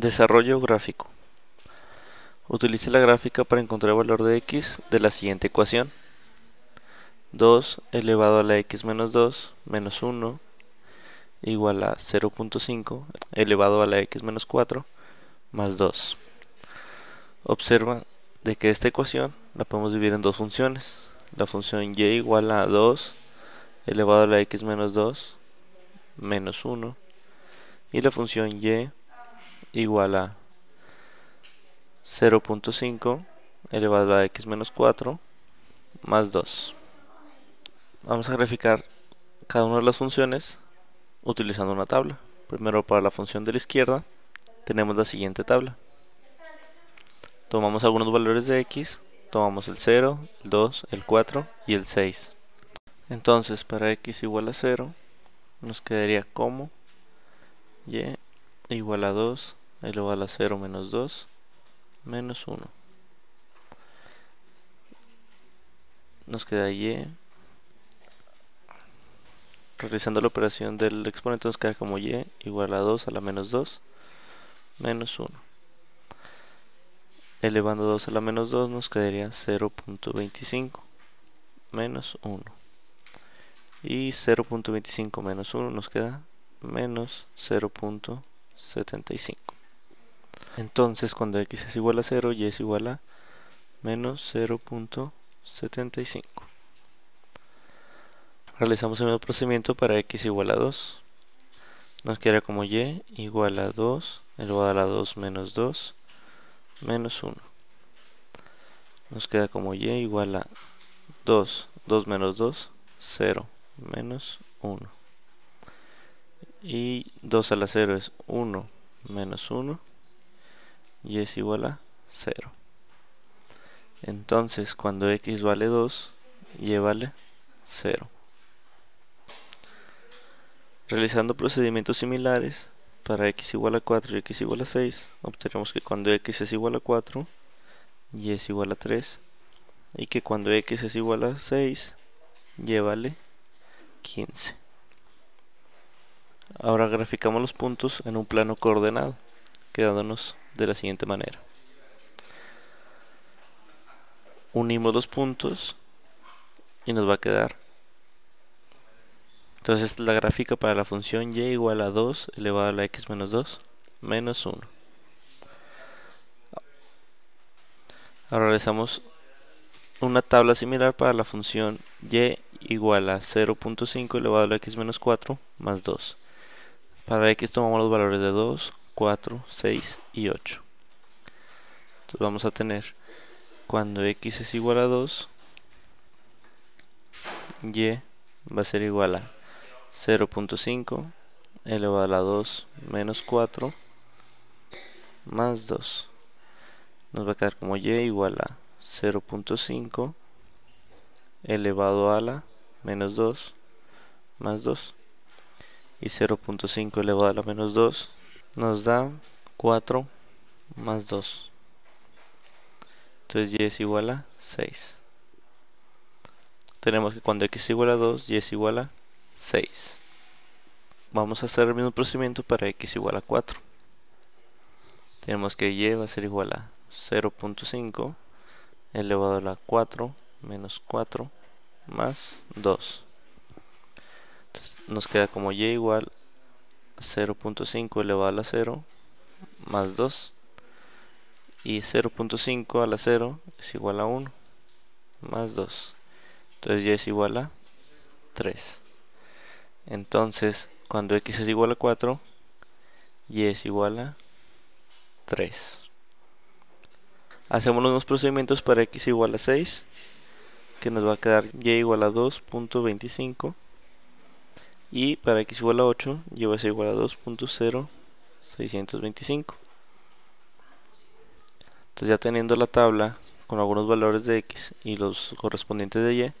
Desarrollo gráfico. Utilice la gráfica para encontrar el valor de x de la siguiente ecuación. 2 elevado a la x menos 2 menos 1 igual a 0.5 elevado a la x menos 4 más 2. Observa de que esta ecuación la podemos dividir en dos funciones. La función y igual a 2 elevado a la x menos 2 menos 1 y la función y igual a 0.5 elevado a x menos 4 más 2. Vamos a graficar cada una de las funciones utilizando una tabla. Primero para la función de la izquierda tenemos la siguiente tabla. Tomamos algunos valores de x, tomamos el 0, el 2, el 4 y el 6. Entonces para x igual a 0 nos quedaría como y igual a 2 elevado a 0 menos 2 menos 1 nos queda y. Realizando la operación del exponente nos queda como y igual a 2 a la menos 2 menos 1 elevando 2 a la menos 2 nos quedaría 0.25 menos 1 y 0.25 menos 1 nos queda menos 0.75 entonces cuando x es igual a 0 y es igual a menos 0.75 realizamos el mismo procedimiento para x igual a 2 nos queda como y igual a 2 elevado a la 2 menos 2 menos 1 nos queda como y igual a 2 2 menos 2 0 menos 1 y 2 a la 0 es 1 menos 1 y es igual a 0 entonces cuando x vale 2 y vale 0 realizando procedimientos similares para x igual a 4 y x igual a 6 obtenemos que cuando x es igual a 4 y es igual a 3 y que cuando x es igual a 6 y vale 15. Ahora graficamos los puntos en un plano coordenado, quedándonos de la siguiente manera. Unimos los puntos y nos va a quedar. Entonces la gráfica para la función y igual a 2 elevado a la x menos 2 menos 1. Ahora realizamos una tabla similar para la función y igual a 0.5 elevado a la x menos 4 más 2. Para x tomamos los valores de 2, 4, 6 y 8. Entonces vamos a tener cuando x es igual a 2, y va a ser igual a 0.5 elevado a la 2 menos 4 más 2. Nos va a quedar como y igual a 0.5 elevado a la menos 2 más 2 y 0.5 elevado a la menos 2 nos da 4 más 2 entonces y es igual a 6 tenemos que cuando x es igual a 2 y es igual a 6 vamos a hacer el mismo procedimiento para x igual a 4 tenemos que y va a ser igual a 0.5 elevado a la 4 menos 4 más 2 Entonces, nos queda como y igual 0.5 elevado a la 0 más 2 y 0.5 a la 0 es igual a 1 más 2 entonces y es igual a 3 entonces cuando x es igual a 4 y es igual a 3 Hacemos los mismos procedimientos para x igual a 6, que nos va a quedar y igual a 2.25. Y para x igual a 8, y va a ser igual a 2.0625. Entonces ya teniendo la tabla con algunos valores de x y los correspondientes de y,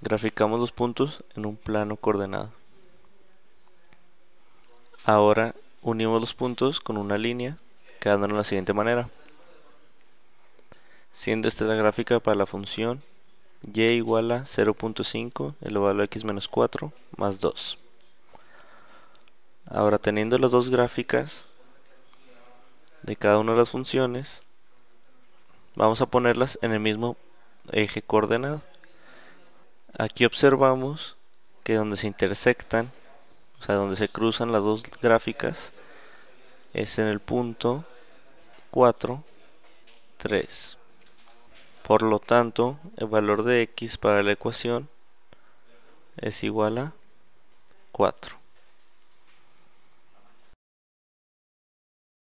graficamos los puntos en un plano coordenado. Ahora unimos los puntos con una línea, quedando de la siguiente manera siendo esta la gráfica para la función y igual a 0.5 elevado a x menos 4 más 2. Ahora teniendo las dos gráficas, de cada una de las funciones, vamos a ponerlas en el mismo eje coordenado. Aquí observamos que donde se intersectan, o sea, donde se cruzan las dos gráficas, es en el punto 4, 3. Por lo tanto, el valor de x para la ecuación es igual a 4.